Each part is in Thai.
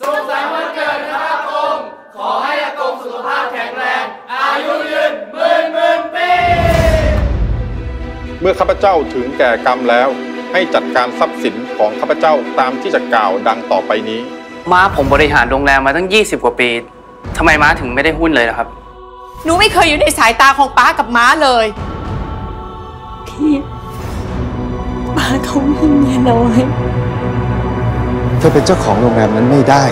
สุขสันต์วันเกิดนะครับอากงขอให้อากงสุขภาพแข็งแรง อายุยืนหมื่นหมื่นปี เมื่อข้าพเจ้าถึงแก่กรรมแล้ว ให้จัดการทรัพย์สินของข้าพเจ้าตามที่จะกล่าวดังต่อไปนี้ ม้าผมบริหารโรงแรมมาตั้ง 20 กว่าปีทำไมม้าถึงไม่ได้หุ้นเลยล่ะครับ หนูไม่เคยอยู่ในสายตาของป้ากับม้าเลย พี่ป้าเขามีเมียน้อย เธอเป็นเจ้าของโรงแรมนั้นไม่ได้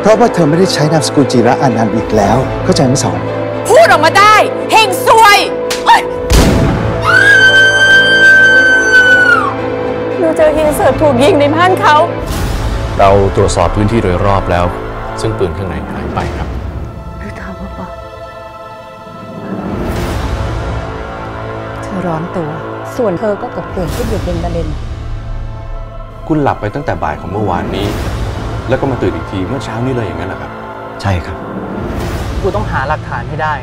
เพราะว่าเธอไม่ได้ใช้นามสกุลจีระอานันต์อีกแล้ว เข้าใจไหมสอน พูดออกมาได้เฮงซวยเอ้ยหนูเจออินเสิร์ตถูกยิงในบ้านเขา เราตรวจสอบพื้นที่โดยรอบแล้ว ซึ่งปืนข้างในหายไปครับ หรือถามว่าปะเธอร้อนตัว ส่วนเธอก็กบเกลื่อนขึ้นอยู่เป็นประเด็น คุณหลับไปตั้งแต่บ่ายของเมื่อวานนี้ แล้วก็มาตื่นอีกทีเมื่อเช้านี้เลยอย่างนั้นเหรอครับ ใช่ครับ กูต้องหาหลักฐานให้ได้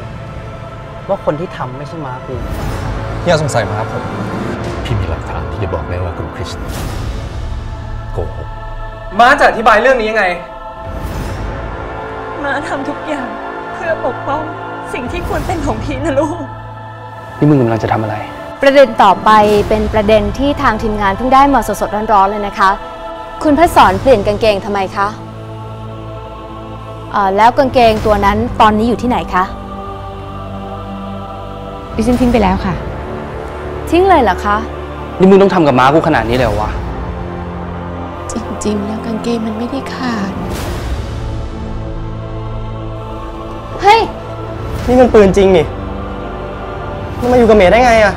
ว่าคนที่ทำไม่ใช่ม้ากูพี่สงสัยมาครับผมพี่มีหลักฐานที่จะบอกได้ว่าคุณคริสโกหกม้าจะอธิบายเรื่องนี้ยังไงมาทำทุกอย่างเพื่อปกป้องสิ่งที่ควรเป็นของพี่นะลูก นี่มึงกำลังจะทำอะไร ประเด็นต่อไปเป็นประเด็นที่ทางทีมงานเพิ่งได้มาสดๆร้อนๆเลยนะคะ คุณพระสอนเปลี่ยนกางเกงทำไมคะเอ่อแล้วกางเกงตัวนั้นตอนนี้อยู่ที่ไหนคะดิฉันทิ้งไปแล้วค่ะ ทิ้งเลยเหรอคะนี่มึงต้องทำกับม้ากูขนาดนี้เลยเหรอวะจริงๆ แล้วกางเกงมันไม่ได้ขาดเฮ้ยนี่มันปืนจริงนี่มันมาอยู่กับเมย์ได้ไงอะ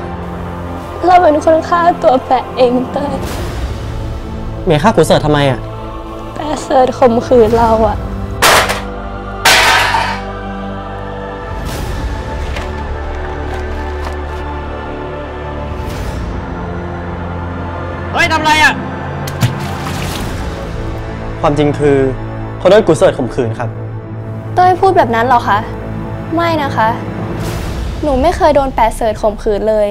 เราเป็นคนฆ่าตัวแปะเองเต้ยเมย์ฆ่ากูเสิร์ตทำไมอะแปะเสิร์ชข่มขืนเราอะเฮ้ยทำไรอะ ความจริงคือเขาโดนกูเสิร์ตข่มขืนครับ เต้ยพูดแบบนั้นเหรอคะ ไม่นะคะ หนูไม่เคยโดนแปะเสิร์ชข่มขืนเลย